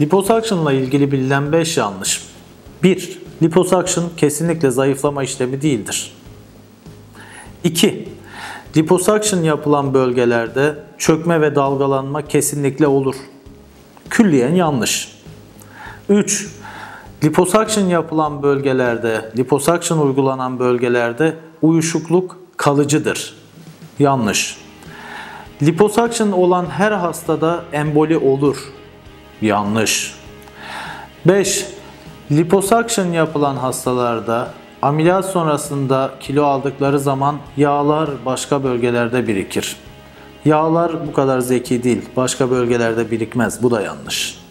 Liposuction ile ilgili bilinen 5 yanlış. 1. Liposuction kesinlikle zayıflama işlemi değildir. 2. Liposuction yapılan bölgelerde çökme ve dalgalanma kesinlikle olur. Külliyen yanlış. 3. Liposuction yapılan bölgelerde, liposuction uygulanan bölgelerde uyuşukluk kalıcıdır. Yanlış. Liposuction olan her hastada emboli olur. Yanlış. 5. Liposuction yapılan hastalarda ameliyat sonrasında kilo aldıkları zaman yağlar başka bölgelerde birikir. Yağlar bu kadar zeki değil. Başka bölgelerde birikmez. Bu da yanlış.